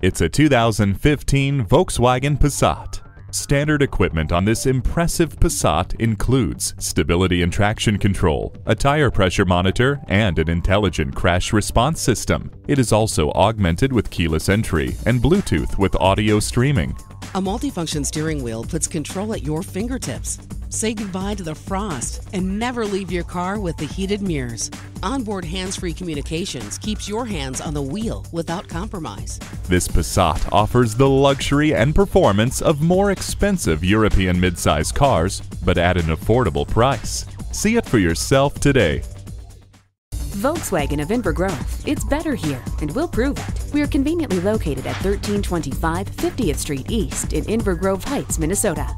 It's a 2015 Volkswagen Passat. Standard equipment on this impressive Passat includes stability and traction control, a tire pressure monitor, and an intelligent crash response system. It is also augmented with keyless entry and Bluetooth with audio streaming. A multifunction steering wheel puts control at your fingertips. Say goodbye to the frost and never leave your car with the heated mirrors. Onboard hands-free communications keeps your hands on the wheel without compromise. This Passat offers the luxury and performance of more expensive European midsize cars, but at an affordable price. See it for yourself today. Volkswagen of Inver Grove. It's better here, and we'll prove it. We are conveniently located at 1325 50th Street East in Inver Grove Heights, Minnesota.